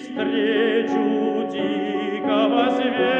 встречу дикого зверя.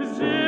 Music.